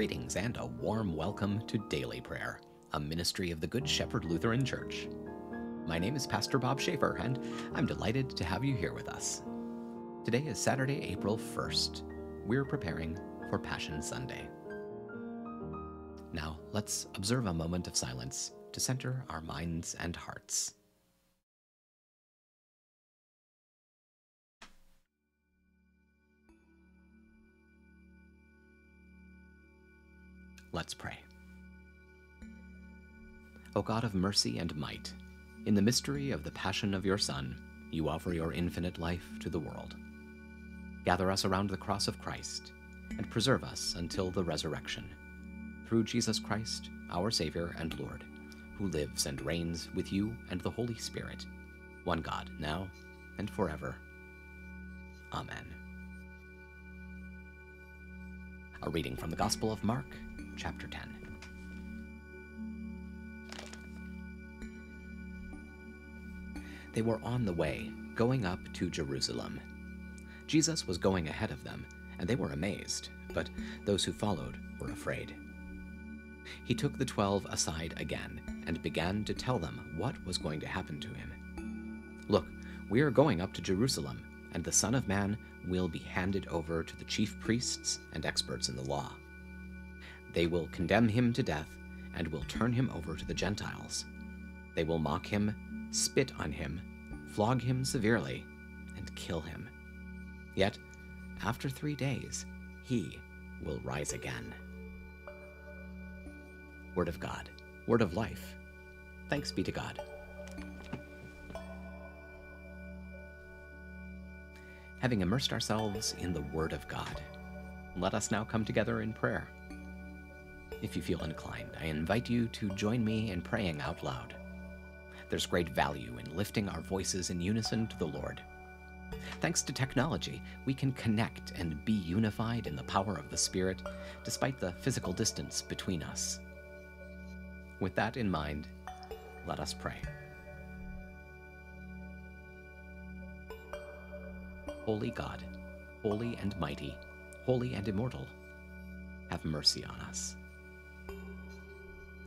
Greetings and a warm welcome to Daily Prayer, a ministry of the Good Shepherd Lutheran Church. My name is Pastor Bob Schaefer, and I'm delighted to have you here with us. Today is Saturday, April 1st. We're preparing for Passion Sunday. Now, let's observe a moment of silence to center our minds and hearts. Let's pray. O God of mercy and might, in the mystery of the passion of your Son, you offer your infinite life to the world. Gather us around the cross of Christ and preserve us until the resurrection. Through Jesus Christ, our Savior and Lord, who lives and reigns with you and the Holy Spirit, one God, now and forever. Amen. A reading from the Gospel of Mark, chapter 10. They were on the way, going up to Jerusalem. Jesus was going ahead of them, and they were amazed, but those who followed were afraid. He took the twelve aside again and began to tell them what was going to happen to him. Look, we are going up to Jerusalem, and the Son of Man will be handed over to the chief priests and experts in the law. They will condemn him to death and will turn him over to the Gentiles. They will mock him, spit on him, flog him severely, and kill him. Yet, after three days, he will rise again. Word of God, word of life. Thanks be to God. Having immersed ourselves in the Word of God, let us now come together in prayer. If you feel inclined, I invite you to join me in praying out loud. There's great value in lifting our voices in unison to the Lord. Thanks to technology, we can connect and be unified in the power of the Spirit despite the physical distance between us. With that in mind, let us pray. Holy God, holy and mighty, holy and immortal, have mercy on us.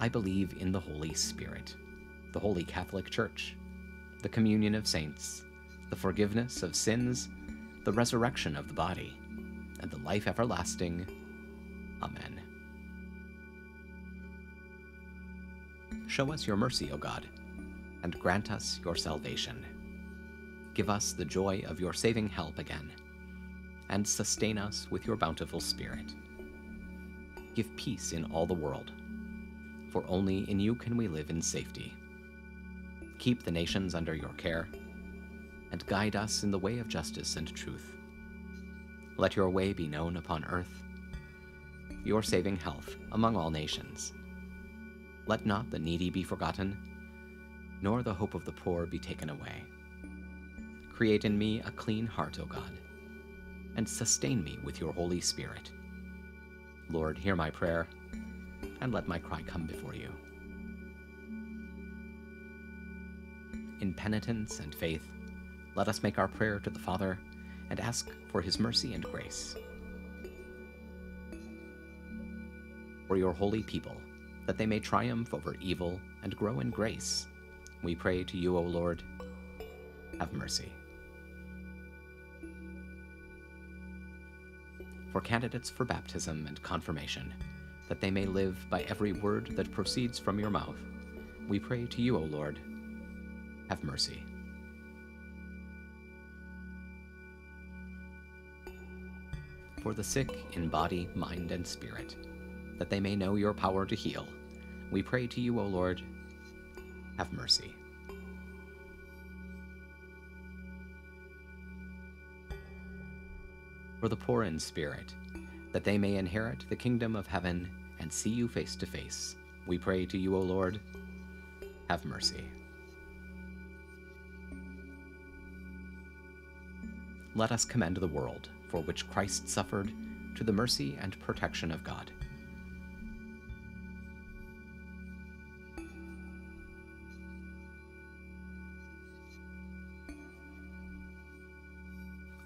I believe in the Holy Spirit, the Holy Catholic Church, the communion of saints, the forgiveness of sins, the resurrection of the body, and the life everlasting. Amen. Show us your mercy, O God, and grant us your salvation. Give us the joy of your saving help again, and sustain us with your bountiful Spirit. Give peace in all the world for only in you can we live in safety. Keep the nations under your care, and guide us in the way of justice and truth. Let your way be known upon earth, your saving health among all nations. Let not the needy be forgotten, nor the hope of the poor be taken away. Create in me a clean heart, O God, and sustain me with your Holy Spirit. Lord, hear my prayer and let my cry come before you. In penitence and faith, let us make our prayer to the Father and ask for his mercy and grace. For your holy people, that they may triumph over evil and grow in grace, we pray to you, O Lord. Have mercy. For candidates for baptism and confirmation, that they may live by every word that proceeds from your mouth. We pray to you, O Lord. Have mercy. For the sick in body, mind, and spirit, that they may know your power to heal, we pray to you, O Lord. Have mercy. For the poor in spirit, that they may inherit the kingdom of heaven and see you face to face. We pray to you, O Lord. Have mercy. Let us commend the world, for which Christ suffered, to the mercy and protection of God.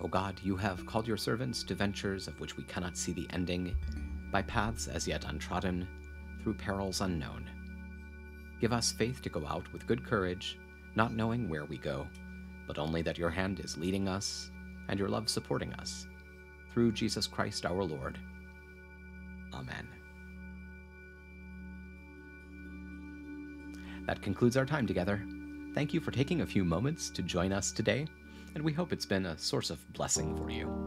O God, you have called your servants to ventures of which we cannot see the ending, by paths as yet untrodden, through perils unknown. Give us faith to go out with good courage, not knowing where we go, but only that your hand is leading us and your love supporting us. Through Jesus Christ our Lord. Amen. That concludes our time together. Thank you for taking a few moments to join us today and we hope it's been a source of blessing for you.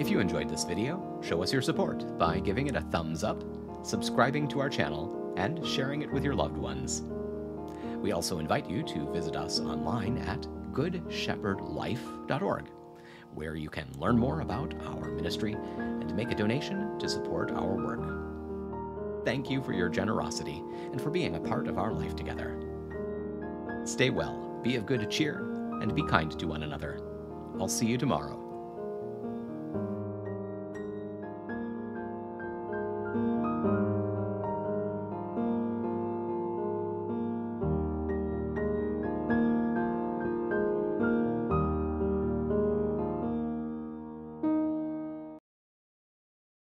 If you enjoyed this video, show us your support by giving it a thumbs up, subscribing to our channel, and sharing it with your loved ones. We also invite you to visit us online at goodshepherdlife.org, where you can learn more about our ministry and make a donation to support our work. Thank you for your generosity and for being a part of our life together. Stay well, be of good cheer, and be kind to one another. I'll see you tomorrow.